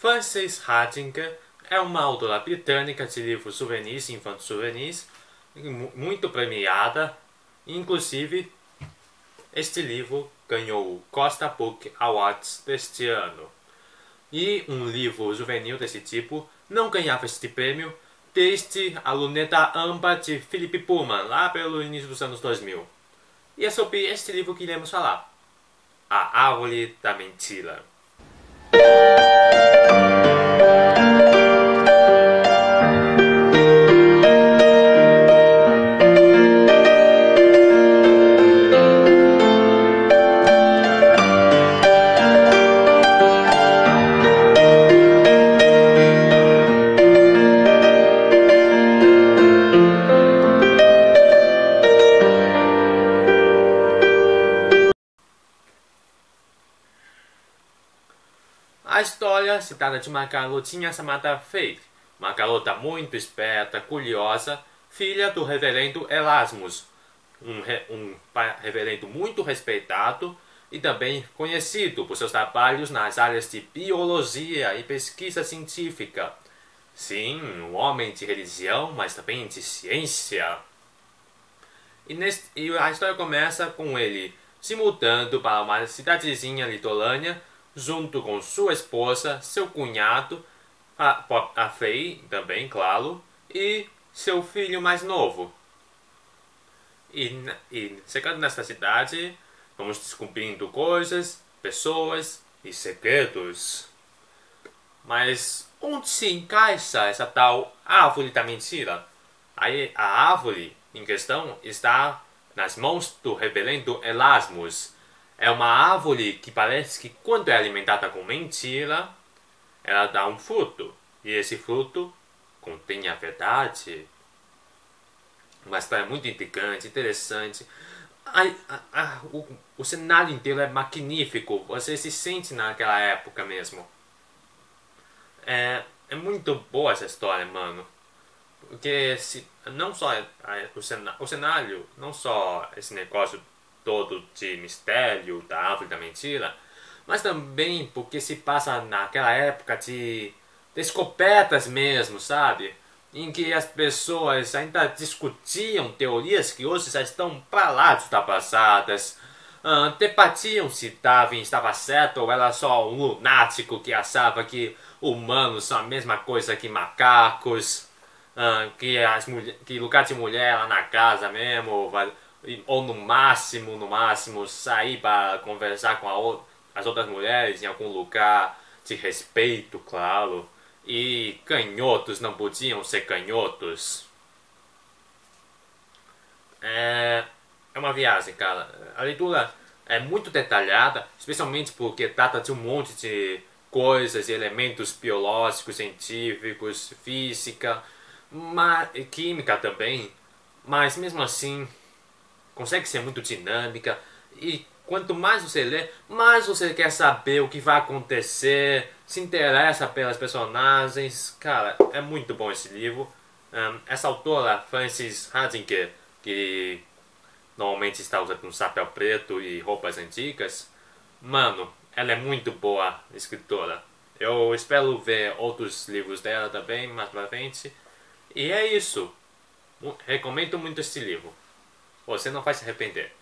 Frances Hardinker é uma autora britânica de livros juvenis e infantos juvenis, muito premiada. Inclusive, este livro ganhou o Costa Book Awards deste ano. E um livro juvenil desse tipo não ganhava este prêmio desde a luneta Amba de Philip Pullman, lá pelo início dos anos 2000. E é sobre este livro que iremos falar. A Árvore da Mentira. A história trata de uma garotinha chamada Faith, uma garota muito esperta, curiosa, filha do reverendo Erasmus, um, re, um reverendo muito respeitado e também conhecido por seus trabalhos nas áreas de biologia e pesquisa científica. Sim, um homem de religião, mas também de ciência. E, neste, e a história começa com ele se mudando para uma cidadezinha litorânea junto com sua esposa, seu cunhado, a, a Fei também, claro, e seu filho mais novo. E, e chegando nesta cidade, vamos descobrindo coisas, pessoas e segredos. Mas onde se encaixa essa tal árvore da mentira? Aí a árvore em questão está nas mãos do reverendo Erasmus, é uma árvore que parece que quando é alimentada com mentira, ela dá um fruto. E esse fruto contém a verdade. Uma história muito intrigante, interessante. A, a, a, o, o cenário inteiro é magnífico. Você se sente naquela época mesmo. É, é muito boa essa história, mano. Porque se, não só o, cenário, o cenário, não só esse negócio todo de mistério da árvore da mentira, mas também porque se passa naquela época de descobertas mesmo, sabe? Em que as pessoas ainda discutiam teorias que hoje já estão para lá de ultrapassadas. Uh, debatiam se Darwin estava certo ou era só um lunático que achava que humanos são a mesma coisa que macacos, uh, que, as que lugar de mulher lá na casa mesmo, ou no máximo, no máximo, sair para conversar com as outras mulheres em algum lugar de respeito, claro. E canhotos não podiam ser canhotos. É, é uma viagem, cara. A leitura é muito detalhada, especialmente porque trata de um monte de coisas, elementos biológicos, científicos, física, química também. Mas mesmo assim, consegue ser muito dinâmica e quanto mais você lê, mais você quer saber o que vai acontecer, se interessa pelas personagens. Cara, é muito bom esse livro. Um, essa autora, Frances Hardinker, que normalmente está usando um chapéu preto e roupas antigas, mano, ela é muito boa escritora. Eu espero ver outros livros dela também mais pra frente. E é isso. Recomendo muito este livro. Você não vai se arrepender.